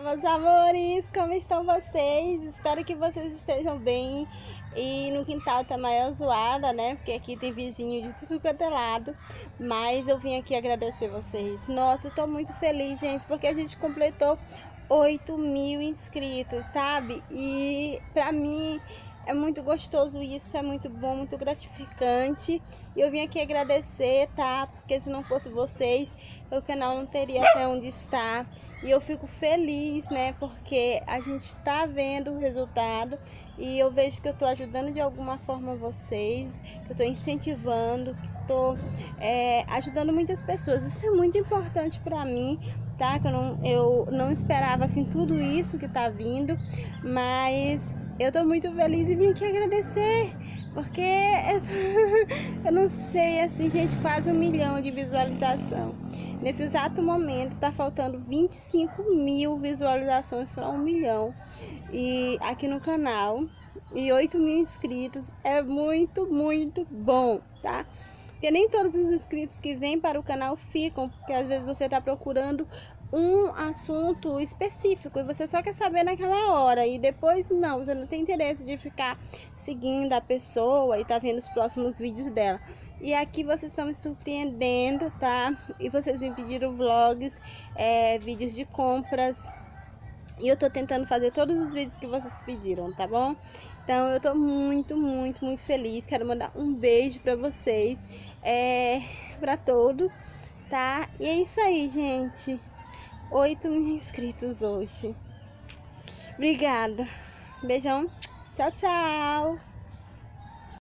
meus amores, como estão vocês? Espero que vocês estejam bem. E no quintal tá maior zoada, né? Porque aqui tem vizinho de tudo quanto é lado. Mas eu vim aqui agradecer vocês. Nossa, eu tô muito feliz, gente, porque a gente completou 8 mil inscritos, sabe? E pra mim é muito gostoso isso, é muito bom, muito gratificante. E eu vim aqui agradecer, tá? Porque se não fosse vocês, o canal não teria até onde está. E eu fico feliz, né? Porque a gente tá vendo o resultado e eu vejo que eu tô ajudando de alguma forma vocês, que eu tô incentivando, que tô é, ajudando muitas pessoas. Isso é muito importante para mim, tá? Que eu não, eu não esperava assim tudo isso que tá vindo, mas eu tô muito feliz e vim aqui agradecer, porque eu não sei, assim, gente, quase um milhão de visualização. Nesse exato momento tá faltando 25 mil visualizações para um milhão e aqui no canal e 8 mil inscritos é muito, muito bom, tá? Porque nem todos os inscritos que vêm para o canal ficam, porque às vezes você está procurando um assunto específico e você só quer saber naquela hora e depois não, você não tem interesse de ficar seguindo a pessoa e tá vendo os próximos vídeos dela. E aqui vocês estão me surpreendendo, tá? E vocês me pediram vlogs, é, vídeos de compras. E eu tô tentando fazer todos os vídeos que vocês pediram, tá bom? Então eu tô muito, muito, muito feliz. Quero mandar um beijo pra vocês, é, pra todos, tá? E é isso aí, gente. 8 mil inscritos hoje. Obrigada. Beijão. Tchau, tchau.